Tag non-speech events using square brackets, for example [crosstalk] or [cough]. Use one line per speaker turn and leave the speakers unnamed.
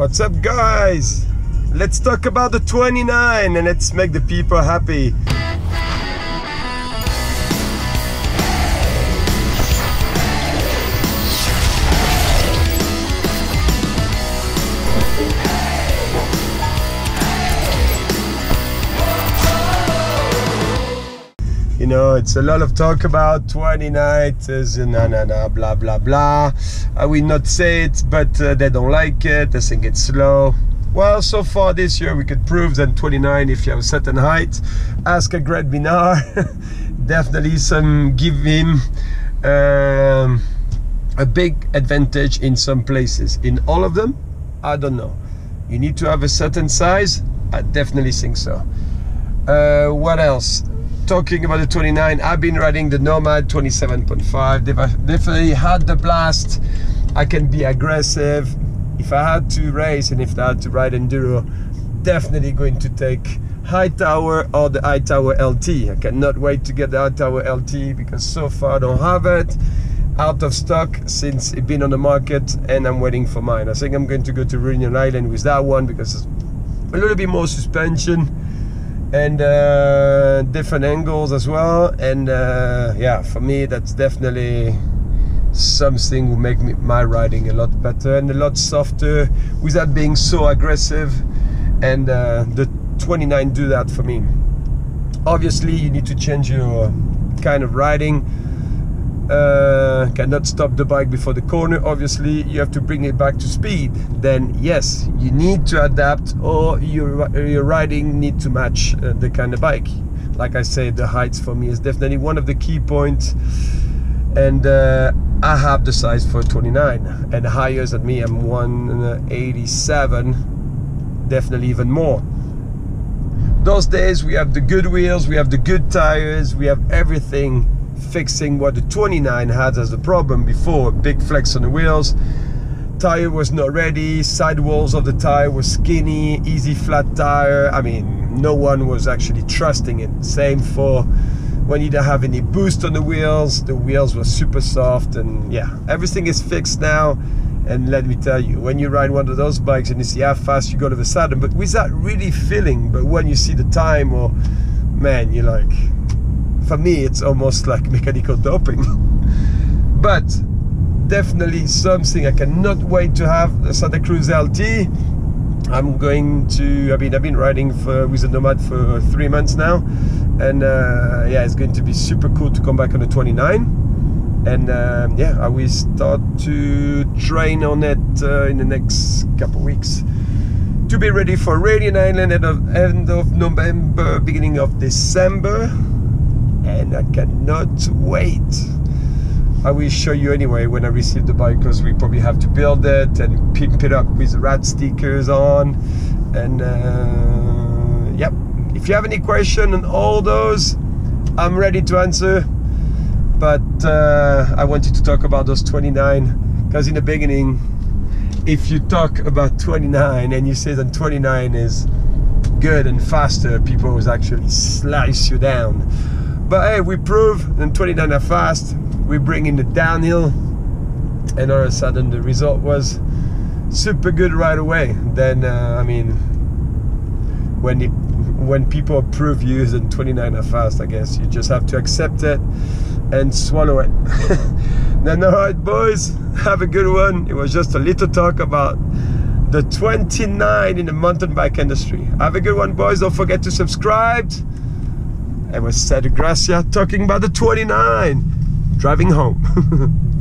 What's up, guys? Let's talk about the 29 and let's make the people happy. You know, it's a lot of talk about 29ers and na na na blah blah blah. I will not say it, but uh, they don't like it. They think it's slow. Well, so far this year we could prove that 29, if you have a certain height, ask a Greg Minnaar. [laughs] Definitely some give him um, a big advantage in some places. In all of them, I don't know. You need to have a certain size. I definitely think so. Uh, what else? Talking about the 29, I've been riding the Nomad 27.5. They've uh, definitely had the blast. I can be aggressive. If I had to race and if I had to ride enduro, definitely going to take Hightower or the Hightower LT. I cannot wait to get the Hightower LT because so far I don't have it. Out of stock since it's been on the market and I'm waiting for mine. I think I'm going to go to Reunion Island with that one because it's a little bit more suspension and uh, different angles as well. And uh, yeah for me that's definitely something will make me, my riding a lot better and a lot softer without being so aggressive. And uh, the 29 do that for me. Obviously you need to change your kind of riding uh, cannot stop the bike before the corner obviously you have to bring it back to speed. Then yes you need to adapt or your, your riding need to match uh, the kind of bike. Like I said the heights for me is definitely one of the key points. And uh, I have the size for 29 and higher than me I'm 187 definitely even more. Those days we have the good wheels we have the good tires we have everything fixing what the 29 had as a problem before. Big flex on the wheels. Tire was not ready. Sidewalls of the tire was skinny easy flat tire. I mean no one was actually trusting it. Same for when you don't have any boost on the wheels. The wheels were super soft and yeah everything is fixed now. And let me tell you when you ride one of those bikes and you see how fast you go to the sudden but without really feeling but when you see the time or man you're like for me it's almost like mechanical doping. [laughs] But definitely something I cannot wait to have the Santa Cruz LT I'm going to I mean I've been riding for with the Nomad for three months now. And uh, yeah it's going to be super cool to come back on the 29 and um, yeah I will start to train on it uh, in the next couple weeks. To be ready for Reunion Island at the end of November beginning of December and I cannot wait. I will show you anyway. When I receive the bike because we probably have to build it and pimp it up with rad stickers on. And uh, yep. If you have any question on all those I'm ready to answer. But uh, I wanted to talk about those 29 because in the beginning if you talk about 29 and you say that 29 is good and faster people will actually slice you down but hey we prove that 29 are fast. We bring in the downhill. And all of a sudden the result was super good right away. Then uh, I mean when it when people approve you in 29 are fast I guess. You just have to accept it and swallow it. [laughs] Then alright boys have a good one. It was just a little talk about the 29 in the mountain bike industry. Have a good one boys. Don't forget to subscribe it was Santa Gracia talking about the 29 driving home [laughs]